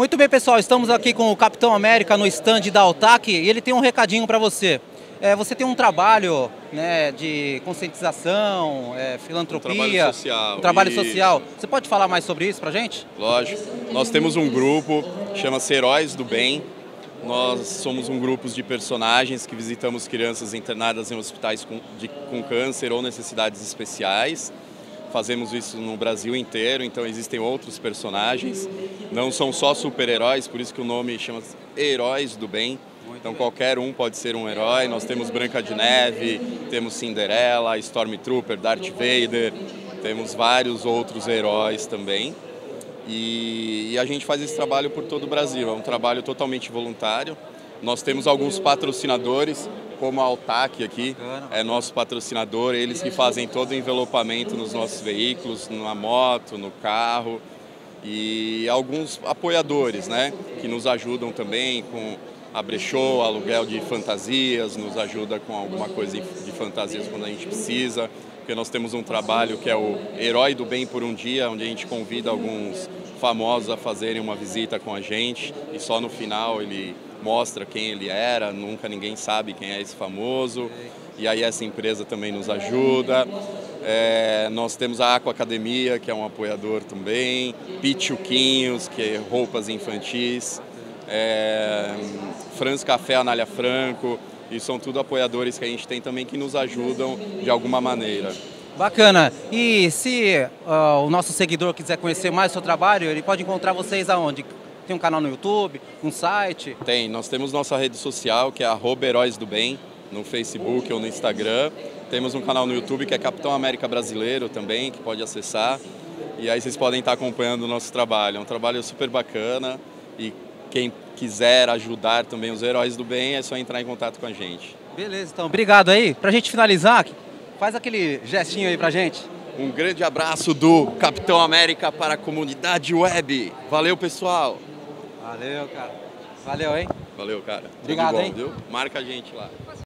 Muito bem, pessoal, estamos aqui com o Capitão América no stand da Altac e ele tem um recadinho para você. É, você tem um trabalho né, de conscientização, é, filantropia, um trabalho social. Um trabalho isso. social. Você pode falar mais sobre isso para gente? Lógico. Nós temos um grupo, chama-se Heróis do Bem. Nós somos um grupo de personagens que visitamos crianças internadas em hospitais com, de, com câncer ou necessidades especiais. Fazemos isso no Brasil inteiro, então existem outros personagens. Não são só super-heróis, por isso que o nome chama Heróis do Bem. Então qualquer um pode ser um herói. Nós temos Branca de Neve, temos Cinderela, Stormtrooper, Darth Vader, temos vários outros heróis também. E, e, a gente faz esse trabalho por todo o Brasil. É um trabalho totalmente voluntário. Nós temos alguns patrocinadores, como a Altac aqui, é nosso patrocinador, eles que fazem todo o envelopamento nos nossos veículos, na moto, no carro. E alguns apoiadores, né, que nos ajudam também com a brechó, aluguel de fantasias, nos ajuda com alguma coisa de fantasias quando a gente precisa porque nós temos um trabalho que é o Herói do Bem por um Dia, onde a gente convida alguns famosos a fazerem uma visita com a gente e só no final ele mostra quem ele era, nunca ninguém sabe quem é esse famoso. E aí essa empresa também nos ajuda. É, nós temos a Aqua Academia, que é um apoiador também, Pichuquinhos, que é roupas infantis, é, Franz Café Anália Franco, e são tudo apoiadores que a gente tem também que nos ajudam de alguma maneira. Bacana. E se uh, o nosso seguidor quiser conhecer mais o seu trabalho, ele pode encontrar vocês aonde? Tem um canal no YouTube, um site? Tem, nós temos nossa rede social que é arroba Heróis do Bem, no Facebook ou no Instagram. Temos um canal no YouTube que é Capitão América Brasileiro também, que pode acessar. E aí vocês podem estar acompanhando o nosso trabalho. É um trabalho super bacana e quem quiser ajudar também os heróis do bem, é só entrar em contato com a gente. Beleza, então. Obrigado aí. Pra gente finalizar, faz aquele gestinho aí pra gente. Um grande abraço do Capitão América para a comunidade web. Valeu, pessoal. Valeu, cara. Valeu, hein? Valeu, cara. Obrigado, bom, hein? Viu? Marca a gente lá.